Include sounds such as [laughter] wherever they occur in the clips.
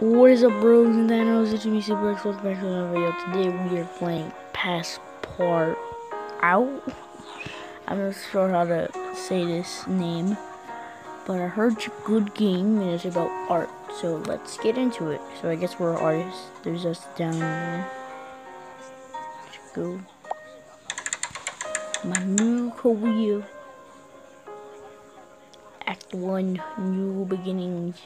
What is up bros and Thanos, it's me Super X, welcome back to another video. Today we are playing Passport Out. I'm not sure how to say this name, but I heard it's a good game and it's about art, so let's get into it. So I guess we're artists, there's us down there. Let's go. My new career. Act 1, New Beginnings.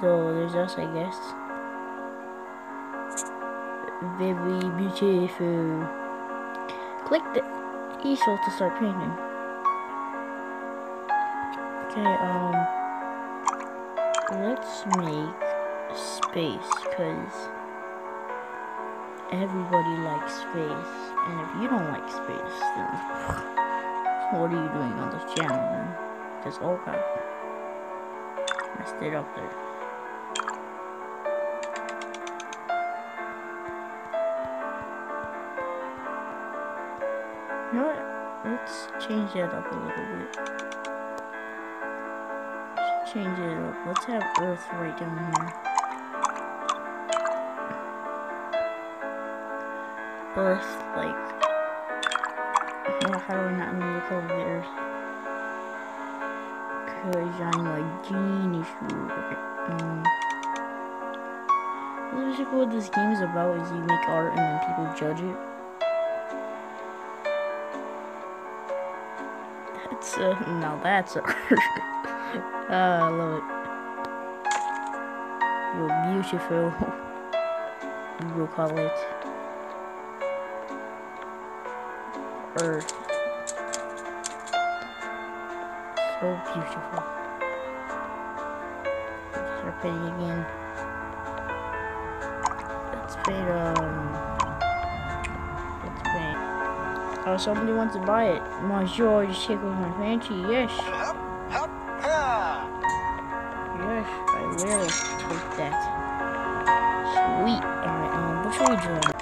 So there's us, I guess. Very beautiful. Click the easel to start painting. Okay, um, let's make space, because everybody likes space. And if you don't like space, then [laughs] what are you doing on this channel, man? Oh god, I stayed up there. Change that up a little bit. Let's change it up. Let's have Earth right down here. Earth, like. Well, how do I not the color of the? Cause I'm a genius. Okay. Um. Basically, what this game is about is you make art and then people judge it. Uh, [laughs] now that's art. [laughs] ah, I love it. You're beautiful. Will call it Earth. So beautiful. Start painting again. Let's paint um. Oh, somebody wants to buy it. Monsieur, just take with my fancy. Yes. Yes, I will take that. Sweet. Alright, um, what should we draw?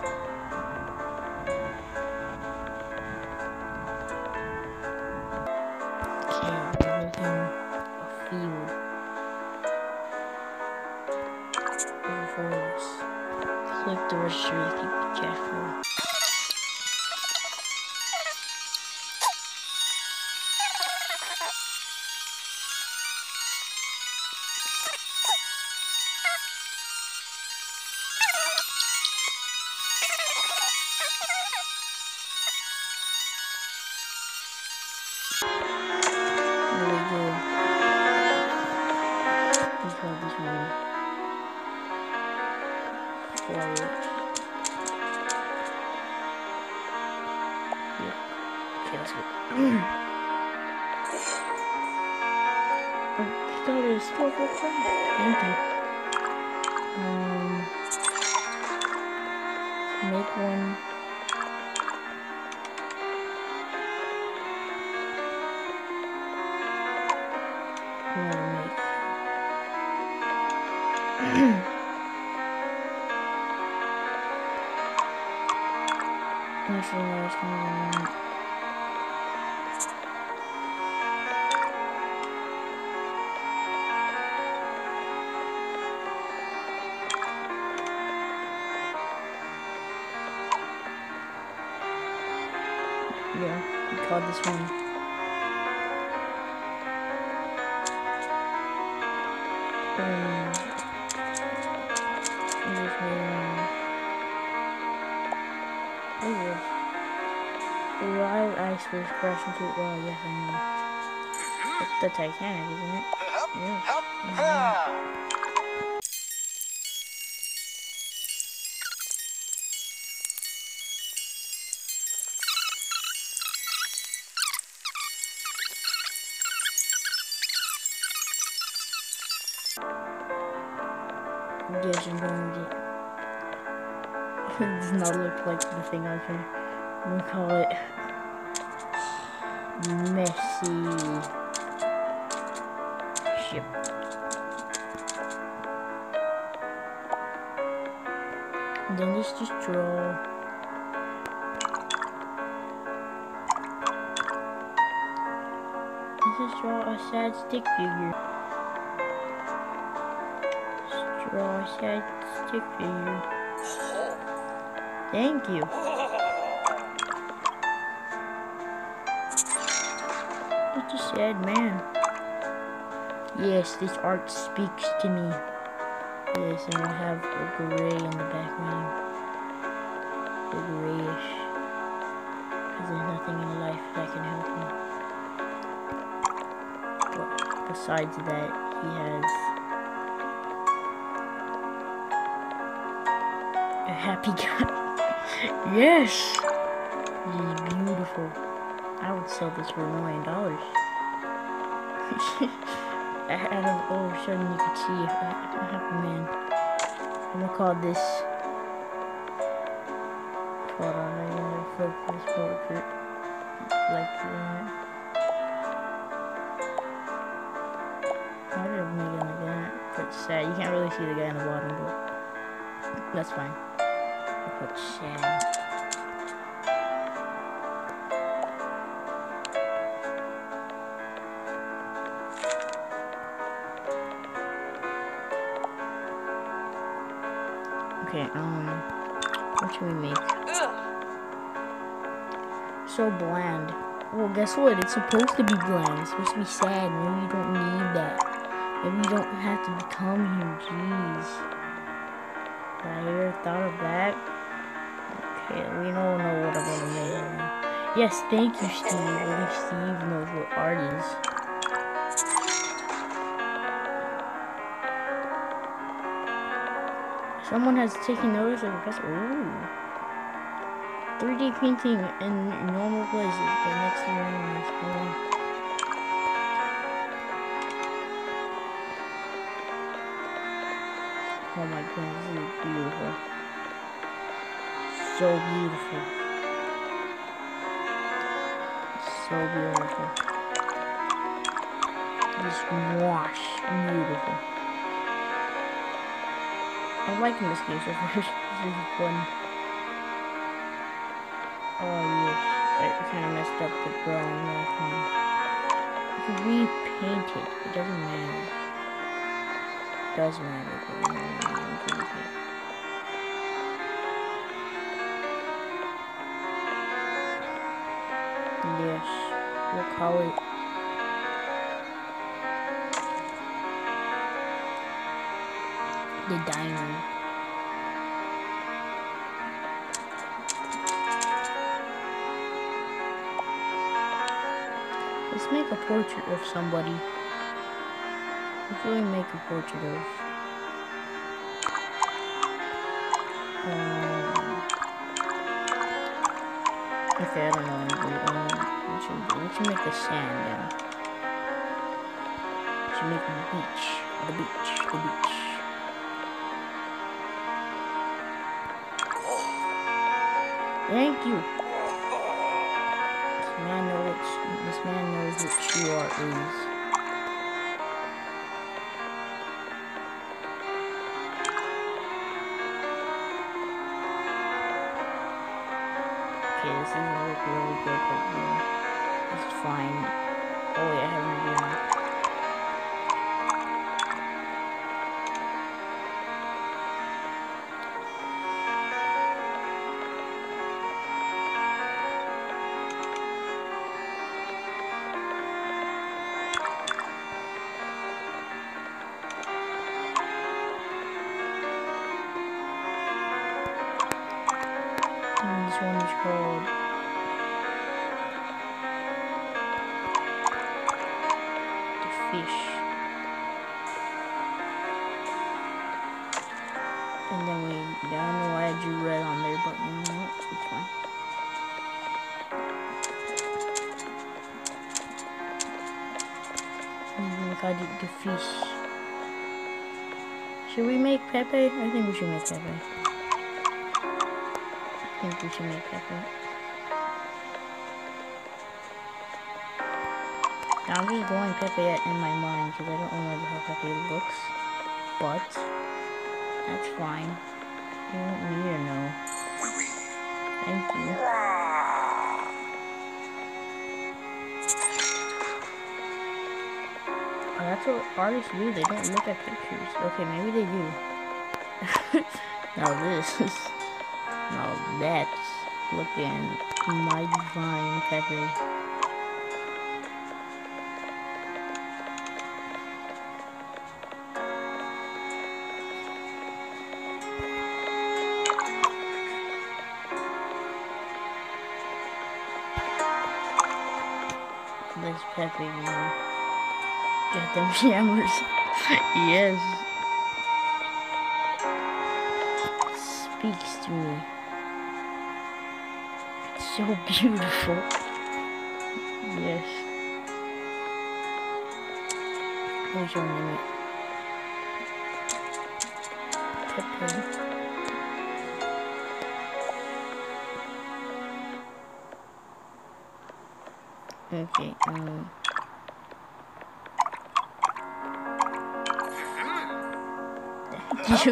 That is craft. Thank you. Um, make one. Yeah, this one. Um, I just made one. Yeah. Wild icebergs crash into well, yes I know. It's the Titanic, isn't it? Yes. Yes, Going to it [laughs] does not look like the thing I can. We'll call it messy ship. And then just just draw Let's just draw a sad stick figure. Sad stick figure. Thank you. Such a sad man. Yes, this art speaks to me. Yes, and we'll have a gray in the background. The grayish. Because there's nothing in life that can help him. But besides that, he has happy guy. [laughs] yes! This beautiful. I would sell this for a million dollars. [laughs] Out of all of a sudden you could see a, happy man. I'm gonna call this. Hold on, I'm gonna focus portrait like that. Have made it like that. But sad. You can't really see the guy in the bottom, but that's fine. I sad. Okay, um, what should we make? So bland. Well, guess what? It's supposed to be bland. It's supposed to be sad. Maybe you don't need that. Maybe you don't have to become him. Jeez. You ever thought of that? Okay, we don't know what I'm gonna make. Yes, thank you, Steve. Only Steve knows what art is. Someone has taken notice of the press. Ooh. 3D painting in normal places, but next to your enemies. Oh my goodness, this is beautiful. So beautiful. So beautiful. Just wash. Beautiful. I'm liking this game so far. this is fun. Oh yes, I kind of messed up the. You can repaint it. It doesn't matter. It does matter. It doesn't matter. Yes, we'll call it the diner. Let's make a portrait of somebody. Who should we make a portrait of? Um, okay, I don't know we should, make the sand now. We should make the beach. The beach. The beach. Thank you. This man knows this man knows what true art is. And then we, I don't know why I drew red on there, but mm, know, it's fine. And I the fish. Should we make Pepe? I think we should make Pepe I think we should make Pepe. Now I'm just going Pepe in my mind because I don't remember how Pepe looks. But, that's fine. You don't need to know. Thank you. Oh, that's what artists do. They don't look at pictures. Okay, maybe they do. [laughs] now this is, now that's looking mighty fine, Pepe. Pepe, you. Get them shammers. yes. Speaks to me. It's so beautiful. Yes. What's your name? Pepe. Okay, um... Thank.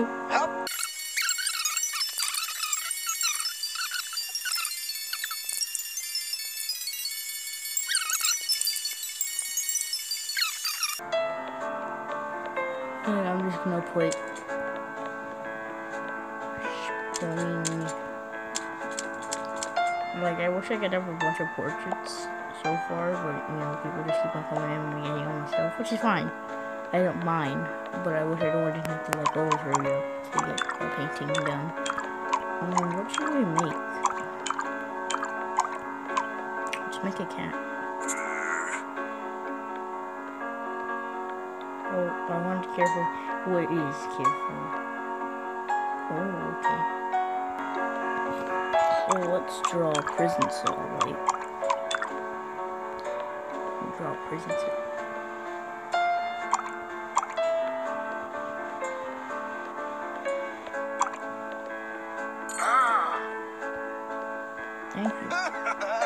And I'm just gonna put. Like I wish I could have a bunch of portraits so far, but you know, people just keep on coming in and getting on myself, which is fine. I don't mind, but I wish I have to like go over here to get a painting done. Um, what should we make? Let's make a cat. Oh, I want to be careful. What is careful? Oh, okay. So let's draw a prison cell, right? Draw prison cell. Ah. Thank you. [laughs]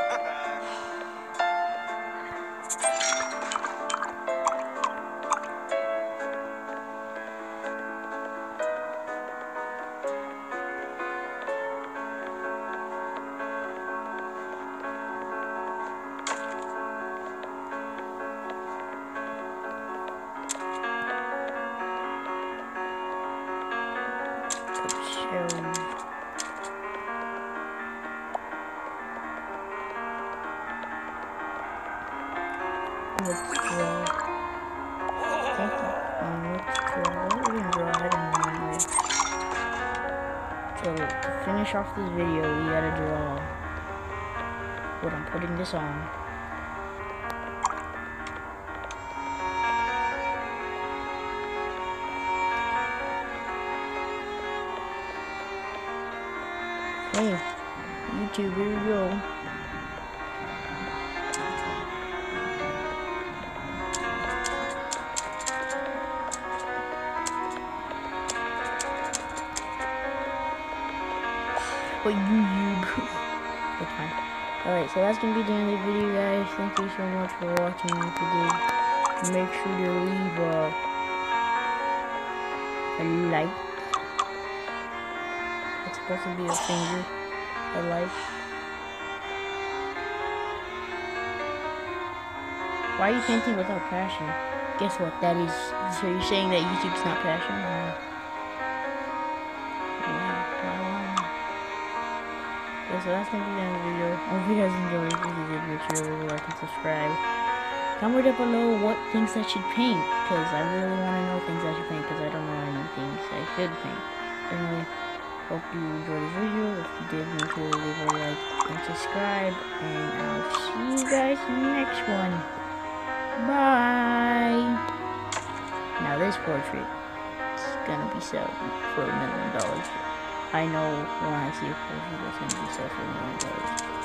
finish off this video, we gotta draw what I'm putting this on. Hey, YouTube, here we go. but YouTube. [laughs] Fine. Alright, so that's gonna be the end of the video, guys. Thank you so much for watching. If you did, make sure to leave a, a like. Supposed to be a finger. A like. Why are you painting without passion? Guess what? That is. So you're saying that YouTube's not passion? Yeah, so that's gonna be the end of the video. I hope you guys enjoyed. If you did, make sure to like and subscribe. Comment down below what things I should paint, because I really want to know things I should paint, because I don't know any things I should paint. Anyway, hope you enjoyed the video. If you did, make sure to leave a like and subscribe, and I'll see you guys in the next one. Bye! Now this portrait is gonna be sold for a million dollars. I know when I see a portrait that's gonna be sold for a million dollars.